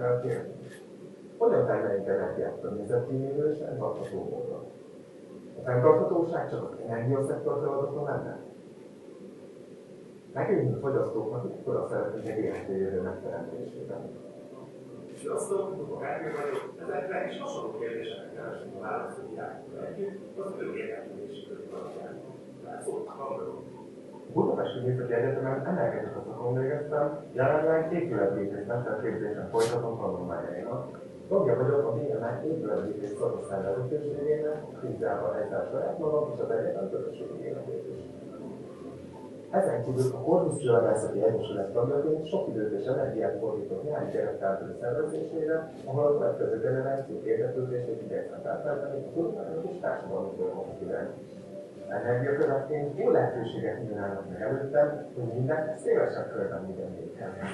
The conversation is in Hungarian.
A kérdés. Hogyan termeljük energiát környezetkímélő és fenntartható módon? A fenntarthatóság csak az energiaszektor feladata lenne? Nekünk, mint fogyasztóknak, akkor szeretnénk egy élhető jövő megteremtésében. Fogyasztók, akármi vagyok, ezekre is hasonló kérdésekre keresünk a választ, hogy együtt, az ő érdeklődési körül alapján. Hallgatók. Budapesti Műszaki Egyetemen emelkedett a szakon végeztem, jelenleg épületépítés mesterképzésen folytatom tanulmányaimat. Tagja vagyok a BME épületépítés szakosztály vezetőségének, Krisztával egyszer saját magam és az egyetem közösségének is. Ezen kívül a Korvusz Gyulagászati Egyesület tagjaként sok időt és energiát fordított nyári kerettábor szervezésére, ahol a következő generációk érdeklődését igyekszem felfelteni a tudományos és társadalmi folyamatok iránt. Energiakövetként jó lehetőségek nyílnának meg előttem, hogy minden szélesebb körben igen el.